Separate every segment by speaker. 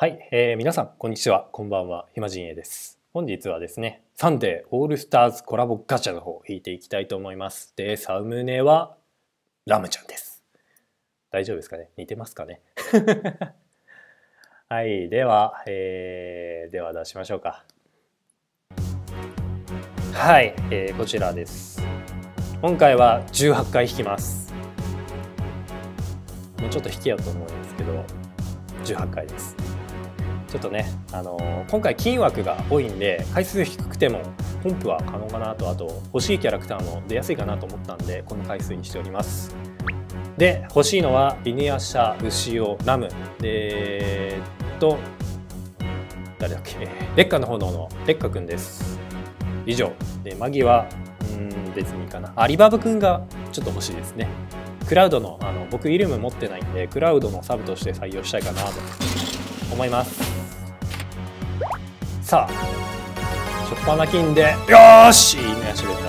Speaker 1: はい、えー、皆さんこんにちは。こんばんは。ひまじんえです。本日はですねサンデーオールスターズコラボガチャの方引いていきたいと思います。でサムネはラムちゃんです。大丈夫ですかね？似てますかね？はいでは、えー、では出しましょうか。はい、えー、こちらです。今回は18回引きます。もうちょっと引けようと思うんですけど18回です。ちょっとね、あのー、今回金枠が多いんで回数低くてもポンプは可能かなとあと欲しいキャラクターも出やすいかなと思ったんでこの回数にしております。で欲しいのはリニアシャ牛尾ラム。でえっと誰だっけ？劣化の炎の劣化くんです。以上。でマギはうん別にいいかな。アリバブくんがちょっと欲しいですね。クラウドのあの僕イルム持ってないんでクラウドのサブとして採用したいかなと思います。さあしょっぱな金で。よしいいね走れた。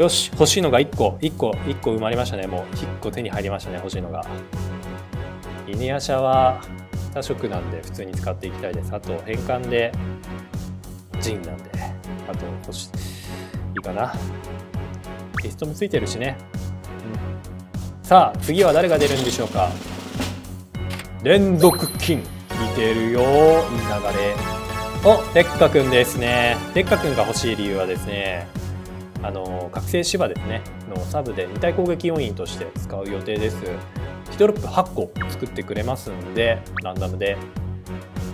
Speaker 1: よし欲しいのが1個。1個1個埋まりましたね。もう1個手に入りましたね欲しいのが。イネアシャは多色なんで普通に使っていきたいです。あと変換でジンなんで。あと欲しいいかな。リストもついてるしね、うん、さあ次は誰が出るんでしょうか。連続金。見てるよいい流れおデッカくんですね。デッカくんが欲しい理由はですねあの覚醒芝ですね。のサブで2体攻撃要員として使う予定です。ヒドロップ8個作ってくれますんでランダムで。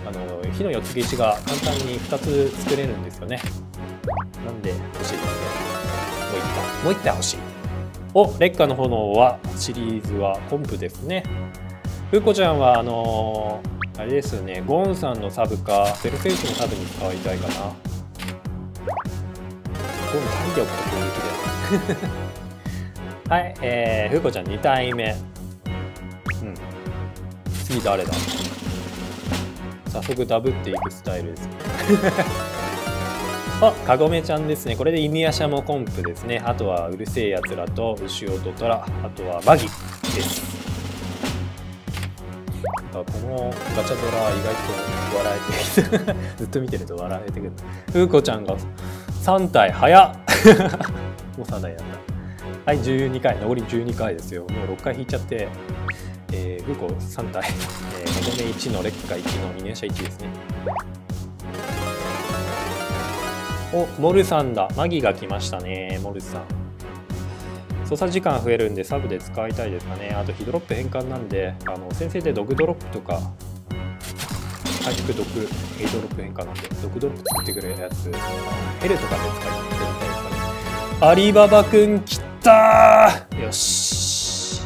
Speaker 1: あの火の四つ消しが簡単に2つ作れるんですよね。なんで欲しいですね。もう1体もう1体欲しい。お劣化の炎はシリーズはコンプですね。ふうこちゃんはあのーあれですね。ゴンさんのサブかセルフェイスのサブに使いたいかな。ゴン体力と攻撃だよ。はいえー、ふうこちゃん2体目。うん。次誰だ？早速ダブっていくスタイルです あかごめちゃんですね。これでイミヤシャもコンプですね。あとはうるせえやつらと牛尾とトラ。あとはバギですかこのガチャドラ意外と笑えてずっと見てると笑えてくる。ふうこちゃんが3体早っ。もう3体やった。はい12回残り12回ですよ。もう6回引いちゃって。えー、フーコ3体、えー、まとめ1の劣化1の2年者1ですね。おモルさんだ。マギが来ましたねモルさん。操作時間増えるんでサブで使いたいですかね。あとヒドロップ変換なんであの先生でドグドロップとか。回復毒ヘイドロップ変換なんでドグドロップ作ってくれるやつ。ヘルとかで使ってみたいですかね。アリババくん来たよし。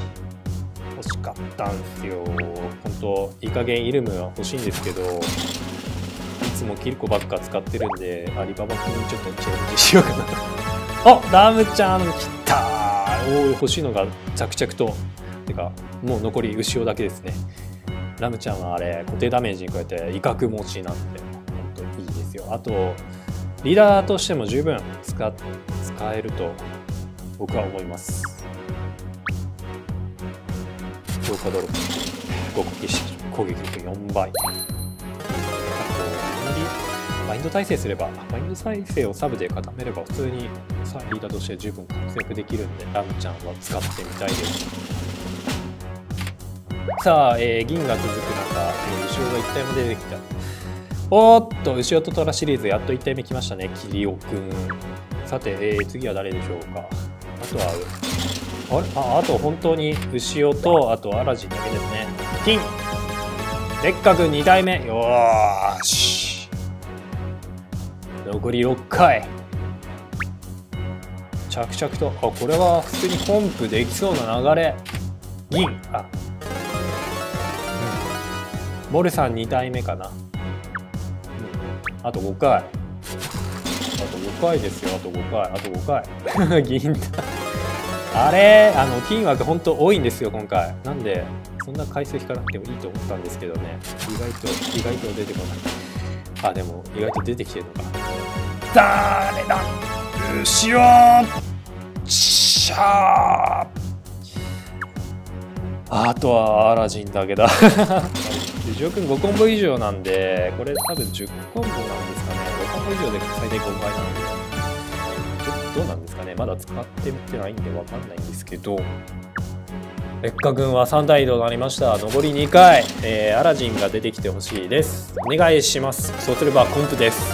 Speaker 1: 欲しかったんすよ。本当いい加減イルムは欲しいんですけどいつもキルコばっか使ってるんでアリババくんにちょっとチェンジしようかな。おラムちゃん来た。お欲しいのが着々と。てかもう残り牛尾だけですね。ラムちゃんはあれ固定ダメージに加えて威嚇持ちなんで本当いいですよ。あとリーダーとしても十分使使えると僕は思います。強化ドロップ。5個消し攻撃力4倍。インド体制すればマインド再生をサブで固めれば普通にさリーダーとして十分活躍できるんでラムちゃんは使ってみたいです。さあ、えー、銀が続く中、えー、後ろが1体も出てきた。おっと後ろと虎シリーズやっと1体目来ましたねキリオくん。さて、えー、次は誰でしょうか。あとはあああと本当に牛尾とあとアラジンだけですね。金！でっかく2体目。よーし。残り6回。着々とあこれは普通にポンプできそうな流れ。銀あ、うん、モルさん2体目かな、うん、あと5回。あと5回ですよ。あと5回。あと5回。銀だ。あれあの金枠本当多いんですよ今回。なんでそんな回数引かなくてもいいと思ったんですけどね。意外と意外と出てこない。あでも意外と出てきてるのか。誰だ後ろ。しゃあとはアラジンだけだ。でジョー君5コンボ以上なんでこれ多分10コンボなんですかね。5コンボ以上で最大5回なんで。どうなんですかね。まだ使ってみてないんで分かんないんですけど。劣化軍は3体となりました。残り2回、えー、アラジンが出てきてほしいです。お願いします。そうすればコンプです。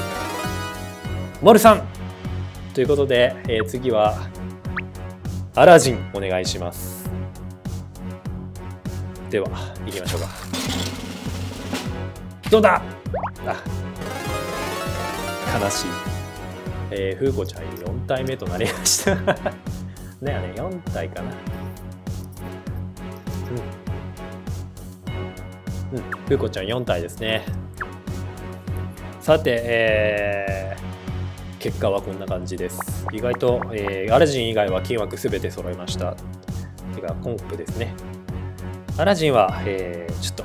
Speaker 1: モルさん。ということで、えー、次はアラジンお願いします。では行きましょうか。どうだ？あ悲しい。えー、ふうこちゃん4体目となりました。ねえね4体かな。うん、ふうこちゃん4体ですね。さて、えー、結果はこんな感じです。意外と、えー、アラジン以外は金枠すべて揃いました。てかコンプですね。アラジンは、えー、ちょっと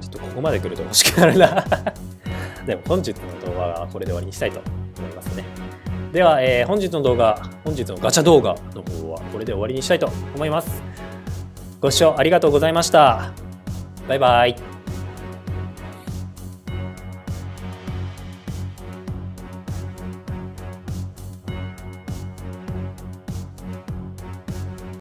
Speaker 1: ちょっとここまで来ると欲しくなるな。でも本日の動画はこれで終わりにしたいと思いますね。では、えー、本日の動画本日のガチャ動画の方はこれで終わりにしたいと思います。ご視聴ありがとうございました。バイバイ。